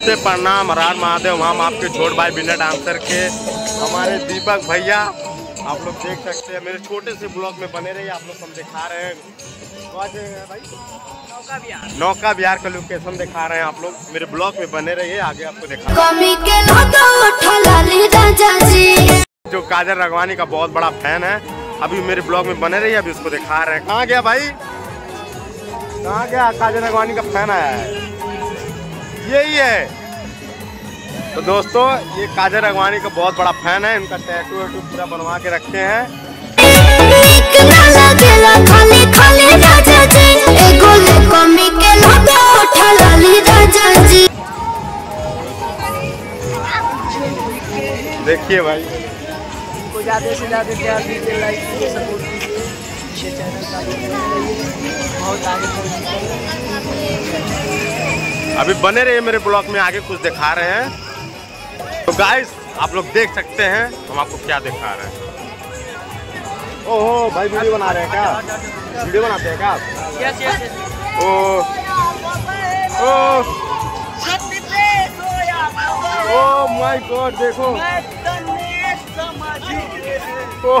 से प्रणाम हरार महादेव हम आपके छोट भाई बिना डांसर के हमारे दीपक भैया आप लोग देख सकते हैं मेरे छोटे से ब्लॉग में बने रहिए आप लोग हम दिखा रहे हैं। हैं भाई नौका बिहार का लोकेशन दिखा रहे हैं आप लोग मेरे ब्लॉग में बने रहिए आगे आपको दिखा राजा जी। जो काजल रगवानी का बहुत बड़ा फ़ैन है अभी मेरे ब्लॉग में बने रहिए अभी उसको दिखा रहे हैं। कहाँ गया भाई? कहाँ गया काजल रगवानी का फ़ैन आया है? यही है। तो दोस्तों ये काजल रगवानी का बहुत बड़ा फ़ैन है। इनका टैटू वैटू पूरा बनवा के रखते हैं। देखिए भाई। को ज़्यादा से ज़्यादा प्यार दीजिए लाइक कीजिए। सपोर्ट कीजिए बहुत आगे पहुँचिए अभी बने रहिए मेरे ब्लॉग में आगे कुछ दिखा रहे हैं। तो गाइस आप लोग देख सकते हैं हम आपको क्या दिखा रहे हैं। ओहो भाई वीडियो बना रहे हैं क्या? वीडियो बनाते हैं क्या आप? Yes yes oh oh. O my God देखो। ओ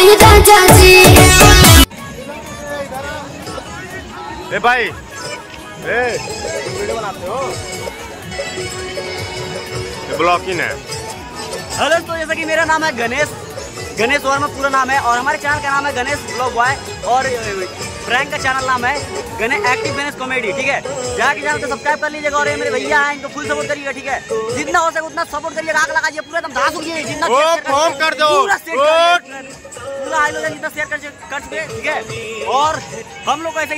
ली राजा जी ए भाई। ए। वीडियो बनाते हो ये ब्लॉगिंग है। हेलो तो जैसा कि मेरा नाम है गणेश। गणेश वर्मा पूरा नाम है और हमारे चैनल का नाम है गणेश ब्लॉग बॉय और फ्रैंक का चैनल नाम है गणेश एक्टिव गणेश कॉमेडी ठीक है? जाके चैनल को सब्सक्राइब कर लीजिएगा और ये मेरे भैया हैं इनको फुल सपोर्ट करिएगा ठीक है? जितना हो सके उतना सपोर्ट करिएगा। आग लगाइए पूरा एकदम धास उड़िए जितना कर दो। हाईलोजन जितना शेयर कर कर ठीक है? और हम लोग ऐसे